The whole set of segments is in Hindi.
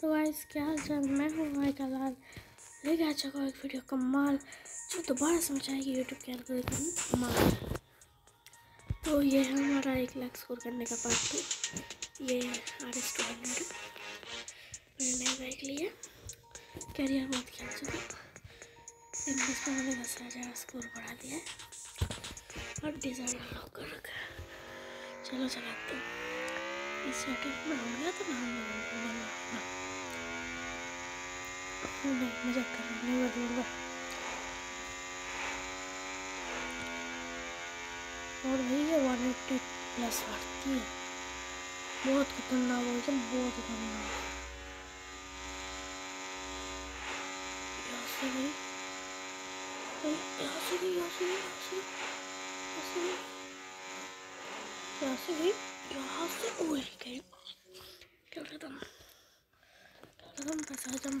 तो गाइस क्या चाल? मैं हूँ भाई कलाल। लेके आ चुका एक वीडियो कमाल। जो दोबारा समझ आएगी यूट्यूब के एल्गोरिथम कमाल। तो ये है हमारा एक लाख स्कोर करने का पार्ट टू ये आर एस टू हंड्रेड मैंने नया बाइक लिया। कैरियर बहुत खेल चुका बस में मैंने दस हज़ार स्कोर बढ़ा दिया और डिज़ाइन लॉक कर रखा है। चलो चलाते हैं। इस सेटअप में हो गया तो नाम बदलूँगा नहीं मज़ाक कर रहा नहीं बदलूँगा और भाई ये वन एट्टी प्लस मारती है। बहुत खतरनाक हो गया बहुत खतरनाक यहाँ से गई यहाँ से गई यहाँ से गई यहाँ से यहाँ से गई यहाँ से ओए गई क्या खत्म खत्म पैसा जम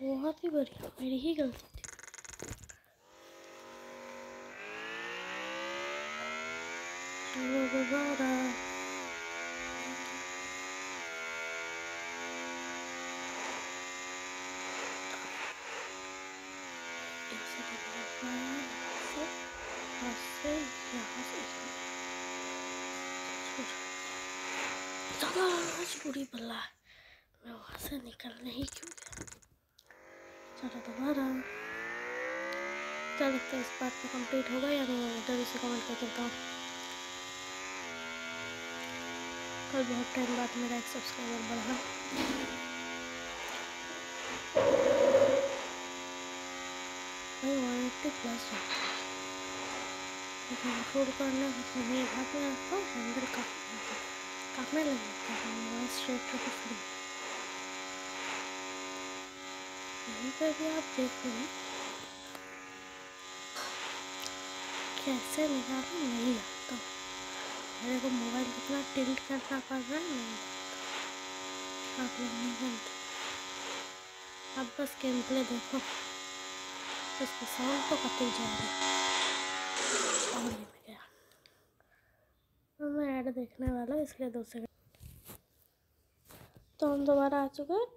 बहुत ही बढ़िया मेरी ही गलती थी चलो दोबारा बुरी बल्ला मैं वहाँ से निकलने ही क्यों गया चलो दोबारा क्या लगता है इस बात को कंप्लीट होगा या नहीं होगा जल्दी से कमेंट कर देता हूँ कल बहुत टाइम बाद मेरा एक सब्सक्राइबर बढ़ा प्लस कंट्रोल करना मेरे में आता हैंडल काफ़ी काफने लग है यहीं पर भी आप देखो कैसे निकालो नहीं लगता मेरे को मोबाइल कितना टिल्ट करना पड़ रहा है, नहीं आप लोग नहीं जानते। अब बस गेम प्ले देखो। उसका साउंड तो कट ही। में गया तो मैं ऐड देखने वाला इसलिए दो सेकंड तो हम दोबारा आ चुके हैं।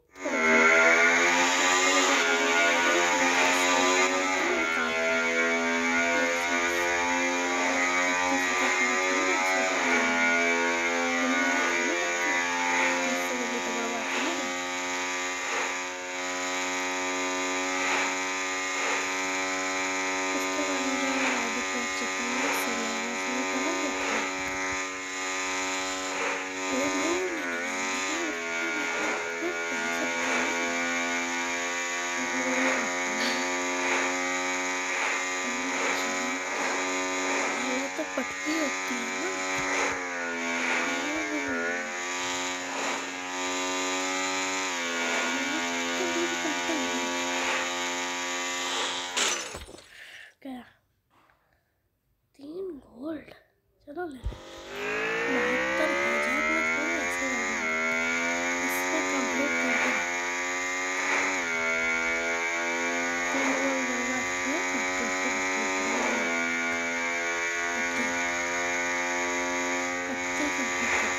पटती होती है। ना क्या तीन गोल्ड चलो ले बहत्तर हज़ार में थोड़ी ऐसे इसमें कंप्लीट कर दो तीन गोल्ड होगा फिर कंप्लीट पत्ते कंप्लीट कर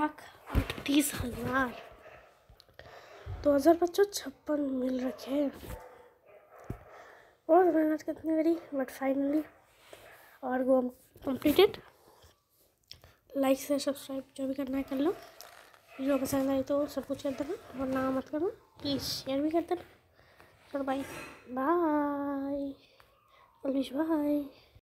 लाख अड़तीस हज़ार। दो हज़ार बच्चों छप्पन मिल रखे हैं। बहुत मेहनत कितनी करी बट फाइनली और वो कम्प्लीटेड लाइक से सब्सक्राइब जो भी करना है कर लो। वीडियो पसंद आई तो सब कुछ कर देना और ना मत करना। प्लीज़ शेयर भी कर देना। चलो बाय बाय बाय